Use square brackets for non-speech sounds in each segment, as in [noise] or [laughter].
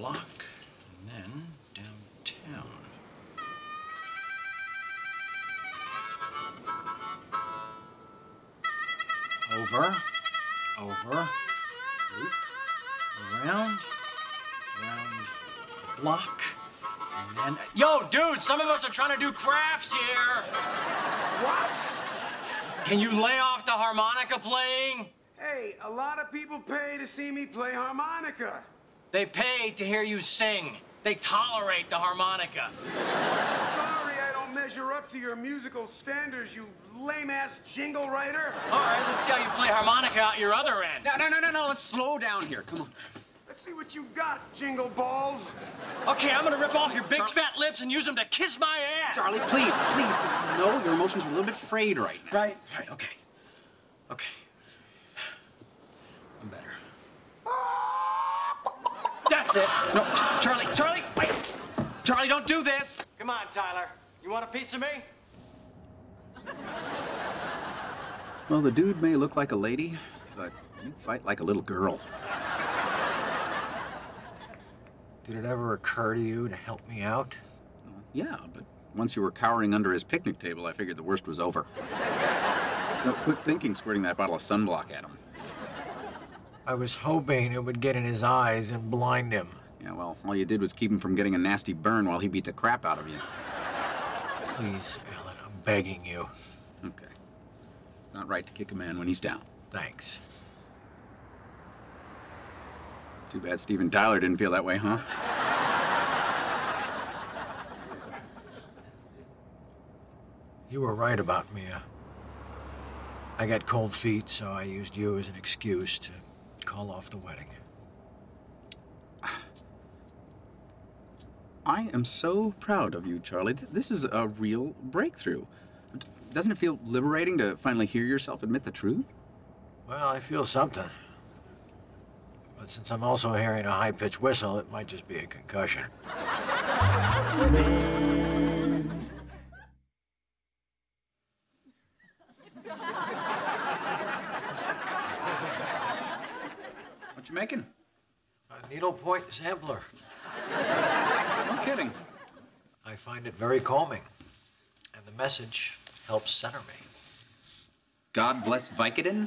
block, and then downtown. Over, over, loop, around, around the block, and then. Yo, dude, some of us are trying to do crafts here. What? Can you lay off the harmonica playing? Hey, a lot of people pay to see me play harmonica. They pay to hear you sing. They tolerate the harmonica. Sorry I don't measure up to your musical standards, you lame-ass jingle writer. All right, let's see how you play harmonica out your other end. No, no, no, no, no. Let's slow down here. Come on. Let's see what you got, jingle balls. Okay, I'm gonna rip off your big Char- fat lips and use them to kiss my ass. Charlie, please, please. No, your emotions are a little bit frayed right now. Right, right, okay. Okay. I'm better. That's it. No, Ch- Charlie, Charlie, wait. Charlie, don't do this. Come on, Tyler. You want a piece of me? Well, the dude may look like a lady, but you fight like a little girl. Did it ever occur to you to help me out? Yeah, but once you were cowering under his picnic table, I figured the worst was over. No quick thinking squirting that bottle of sunblock at him. I was hoping it would get in his eyes and blind him. Yeah, well, all you did was keep him from getting a nasty burn while he beat the crap out of you. Please, Alan, I'm begging you. Okay. It's not right to kick a man when he's down. Thanks. Too bad Steven Tyler didn't feel that way, huh? You were right about Mia. I got cold feet, so I used you as an excuse to call off the wedding. [sighs] I am so proud of you, Charlie. This is a real breakthrough. Doesn't it feel liberating to finally hear yourself admit the truth? Well, I feel something. But since I'm also hearing a high pitched whistle, it might just be a concussion. [laughs] you making? A needlepoint sampler. [laughs] No kidding. I find it very calming. And the message helps center me. God bless Vicodin?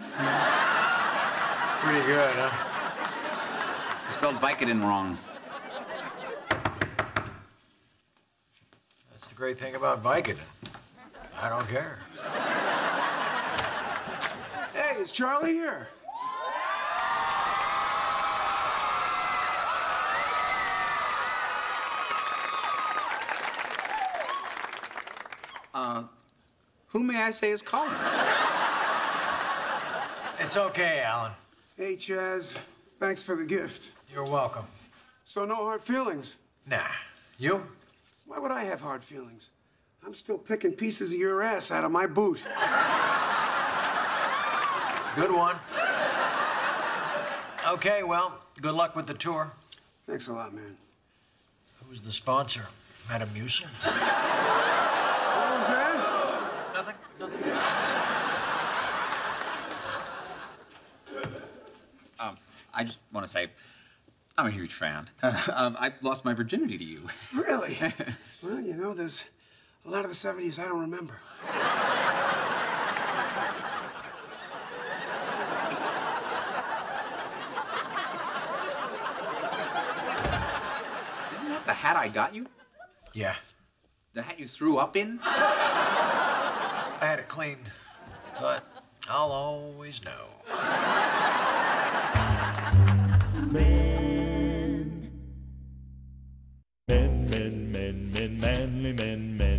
Pretty good, huh? You spelled Vicodin wrong. That's the great thing about Vicodin. I don't care. Hey, is Charlie here? Uh, who may I say is calling? It's okay, Alan. Hey, Chaz. Thanks for the gift. You're welcome. So no hard feelings. Nah. You? Why would I have hard feelings? I'm still picking pieces of your ass out of my boot. Good one. Okay, well, good luck with the tour. Thanks a lot, man. Who's the sponsor? Metamucil? What was that? Nothing. Nothing. I just want to say, I'm a huge fan. [laughs] um, I lost my virginity to you. [laughs] Really? well, you know, there's a lot of the 70s I don't remember. Isn't that the hat I got you? Yeah. The hat you threw up in? I had it cleaned, but I'll always know. men, men, manly men, men.